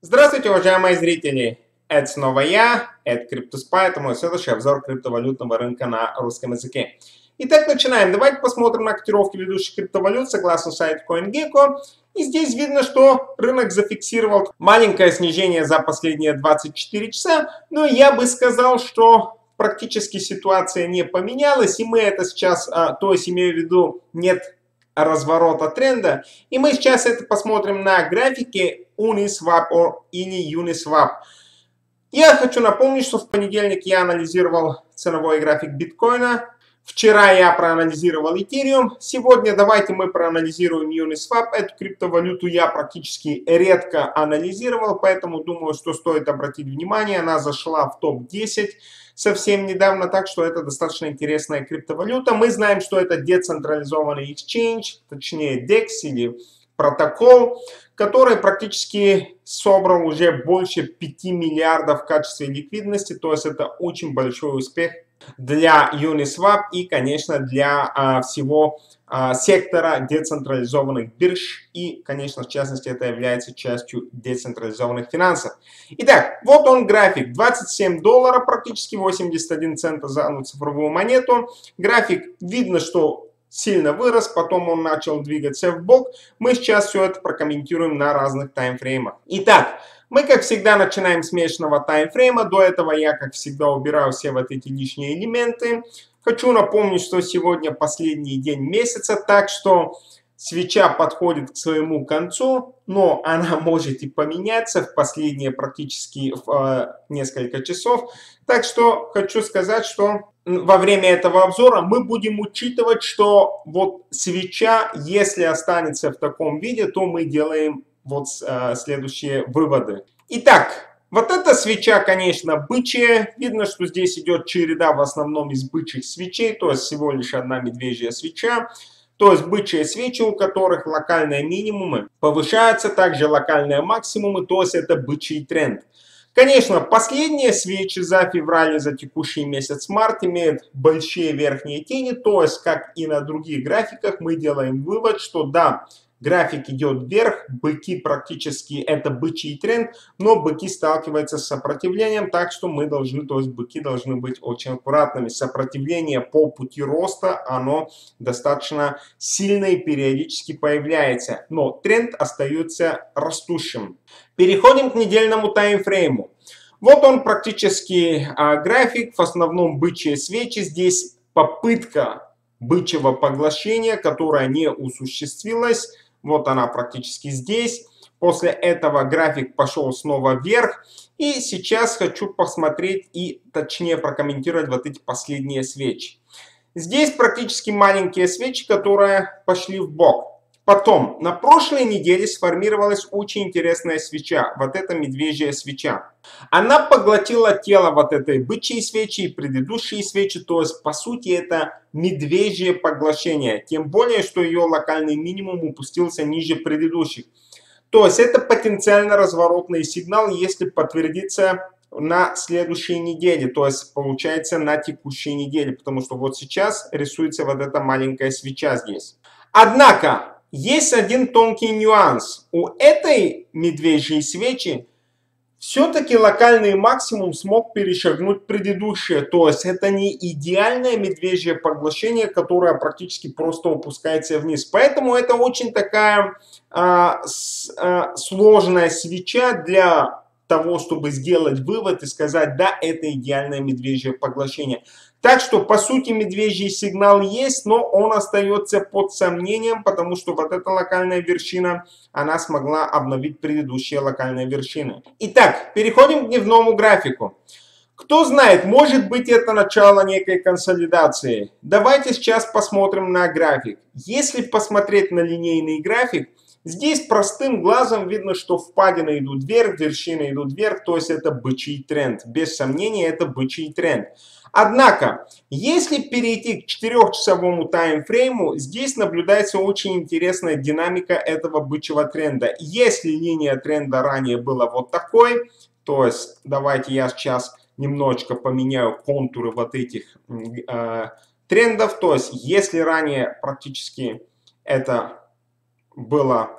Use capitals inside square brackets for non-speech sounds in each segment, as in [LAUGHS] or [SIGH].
Здравствуйте, уважаемые зрители! Это снова я, это CryptoSpy, это мой следующий обзор криптовалютного рынка на русском языке. Итак, начинаем. Давайте посмотрим на котировки ведущих криптовалют согласно сайту CoinGecko. И здесь видно, что рынок зафиксировал маленькое снижение за последние 24 часа. Но я бы сказал, что практически ситуация не поменялась. И мы это сейчас, а, то есть имею в виду, нет разворота тренда. И мы сейчас это посмотрим на графике Uniswap или Uniswap. Я хочу напомнить, что в понедельник я анализировал ценовой график биткоина. Вчера я проанализировал Ethereum. Сегодня давайте мы проанализируем Uniswap. Эту криптовалюту я практически редко анализировал, поэтому думаю, что стоит обратить внимание. Она зашла в топ-10 совсем недавно, так что это достаточно интересная криптовалюта. Мы знаем, что это децентрализованный exchange, точнее DEX или протокол, который практически собрал уже больше 5 миллиардов в качестве ликвидности, то есть это очень большой успех для Uniswap и, конечно, для а, всего а, сектора децентрализованных бирж и, конечно, в частности, это является частью децентрализованных финансов. Итак, вот он график. 27 долларов, практически 81 цента за одну цифровую монету. График, видно, что сильно вырос, потом он начал двигаться в бок. Мы сейчас все это прокомментируем на разных таймфреймах. Итак, мы, как всегда, начинаем с месячного таймфрейма. До этого я, как всегда, убираю все вот эти лишние элементы. Хочу напомнить, что сегодня последний день месяца, так что свеча подходит к своему концу, но она [LAUGHS] может и поменяться в последние практически э, несколько часов. Так что хочу сказать, что во время этого обзора мы будем учитывать, что вот свеча, если останется в таком виде, то мы делаем вот э, следующие выводы. Итак, вот эта свеча, конечно, бычья. Видно, что здесь идет череда в основном из бычьих свечей, то есть всего лишь одна медвежья свеча. То есть бычьи свечи, у которых локальные минимумы повышаются, также локальные максимумы, то есть это бычий тренд. Конечно, последние свечи за февраль и за текущий месяц март имеют большие верхние тени, то есть, как и на других графиках, мы делаем вывод, что да, График идет вверх, быки практически это бычий тренд, но быки сталкиваются с сопротивлением, так что мы должны, то есть быки должны быть очень аккуратными. Сопротивление по пути роста, оно достаточно сильно и периодически появляется, но тренд остается растущим. Переходим к недельному таймфрейму. Вот он практически а, график, в основном бычьи свечи. Здесь попытка бычьего поглощения, которая не осуществилась. Вот она практически здесь. После этого график пошел снова вверх. И сейчас хочу посмотреть и точнее прокомментировать вот эти последние свечи. Здесь практически маленькие свечи, которые пошли в бок. Потом, на прошлой неделе сформировалась очень интересная свеча. Вот эта медвежья свеча. Она поглотила тело вот этой бычьей свечи и предыдущие свечи. То есть, по сути, это медвежье поглощение. Тем более, что ее локальный минимум упустился ниже предыдущих. То есть, это потенциально разворотный сигнал, если подтвердится на следующей неделе, то есть получается на текущей неделе, потому что вот сейчас рисуется вот эта маленькая свеча здесь. Однако, есть один тонкий нюанс. У этой медвежьей свечи все-таки локальный максимум смог перешагнуть предыдущее. То есть это не идеальное медвежье поглощение, которое практически просто опускается вниз. Поэтому это очень такая а, с, а, сложная свеча для того, чтобы сделать вывод и сказать, да, это идеальное медвежье поглощение. Так что, по сути, медвежий сигнал есть, но он остается под сомнением, потому что вот эта локальная вершина, она смогла обновить предыдущие локальные вершины. Итак, переходим к дневному графику. Кто знает, может быть это начало некой консолидации. Давайте сейчас посмотрим на график. Если посмотреть на линейный график, Здесь простым глазом видно, что впадины идут вверх, вершины идут вверх, то есть это бычий тренд. Без сомнения, это бычий тренд. Однако, если перейти к 4-часовому таймфрейму, здесь наблюдается очень интересная динамика этого бычьего тренда. Если линия тренда ранее была вот такой, то есть давайте я сейчас немножечко поменяю контуры вот этих э, трендов. То есть если ранее практически это было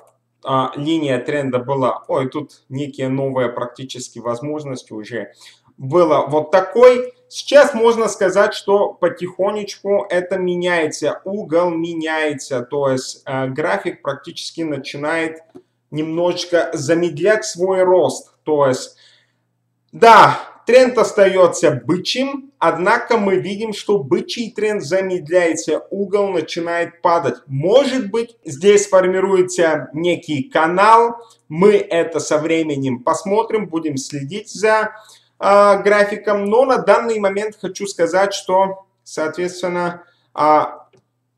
а, линия тренда была, ой, тут некие новые практически возможности уже, было вот такой. Сейчас можно сказать, что потихонечку это меняется, угол меняется, то есть э, график практически начинает немножечко замедлять свой рост. То есть, да, тренд остается бычьим, однако мы видим, что бычий тренд замедляется, угол начинает падать. Может быть, здесь формируется некий канал, мы это со временем посмотрим, будем следить за э, графиком, но на данный момент хочу сказать, что, соответственно, э,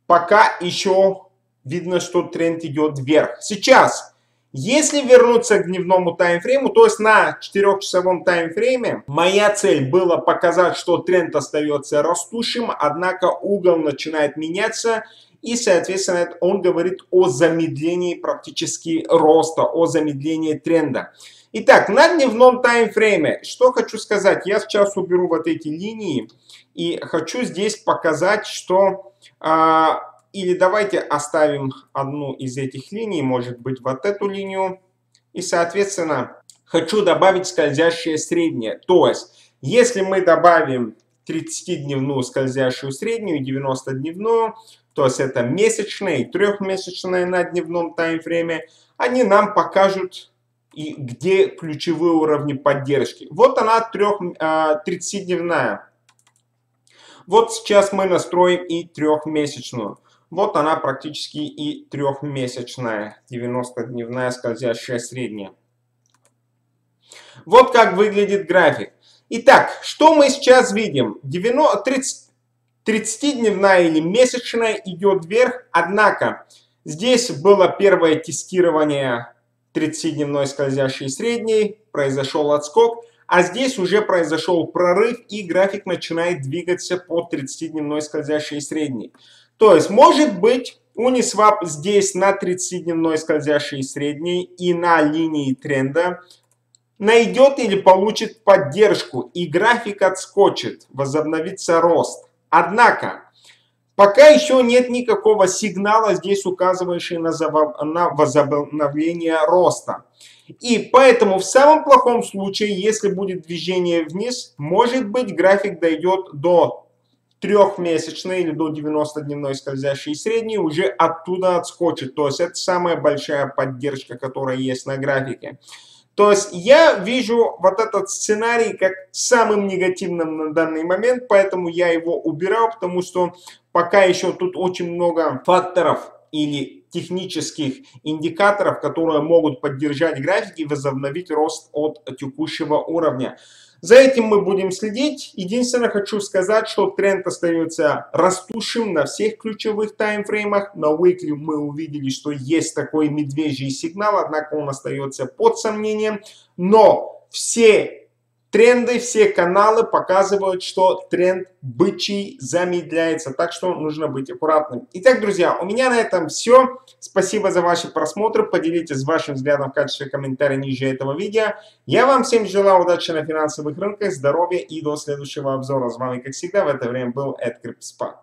пока еще видно, что тренд идет вверх. Сейчас если вернуться к дневному таймфрейму, то есть на 4-часовом таймфрейме, моя цель была показать, что тренд остается растущим, однако угол начинает меняться, и, соответственно, он говорит о замедлении практически роста, о замедлении тренда. Итак, на дневном таймфрейме, что хочу сказать, я сейчас уберу вот эти линии и хочу здесь показать, что а, или давайте оставим одну из этих линий, может быть вот эту линию. И соответственно хочу добавить скользящее среднее. То есть если мы добавим 30-дневную скользящую среднюю и 90-дневную, то есть это месячная и трехмесячная на дневном таймфрейме, они нам покажут и где ключевые уровни поддержки. Вот она 30-дневная. А, вот сейчас мы настроим и трехмесячную. Вот она практически и трехмесячная, 90-дневная скользящая средняя. Вот как выглядит график. Итак, что мы сейчас видим? 30-дневная или месячная идет вверх, однако здесь было первое тестирование 30-дневной скользящей средней, произошел отскок, а здесь уже произошел прорыв и график начинает двигаться по 30-дневной скользящей средней. То есть, может быть, Uniswap здесь на 30-дневной скользящей средней и на линии тренда найдет или получит поддержку и график отскочит, возобновится рост. Однако, пока еще нет никакого сигнала здесь указывающий на, на возобновление роста. И поэтому в самом плохом случае, если будет движение вниз, может быть график дойдет до трехмесячной или до 90-дневной скользящей средней уже оттуда отскочит. То есть это самая большая поддержка, которая есть на графике. То есть я вижу вот этот сценарий как самым негативным на данный момент, поэтому я его убирал, потому что пока еще тут очень много факторов или технических индикаторов, которые могут поддержать график и возобновить рост от текущего уровня. За этим мы будем следить. Единственное, хочу сказать, что тренд остается растущим на всех ключевых таймфреймах. На weekly мы увидели, что есть такой медвежий сигнал, однако он остается под сомнением. Но все Тренды, все каналы показывают, что тренд бычий замедляется, так что нужно быть аккуратным. Итак, друзья, у меня на этом все. Спасибо за ваши просмотры. Поделитесь вашим взглядом в качестве комментария ниже этого видео. Я вам всем желаю удачи на финансовых рынках, здоровья и до следующего обзора. С вами, как всегда, в это время был Эд Криптоспа.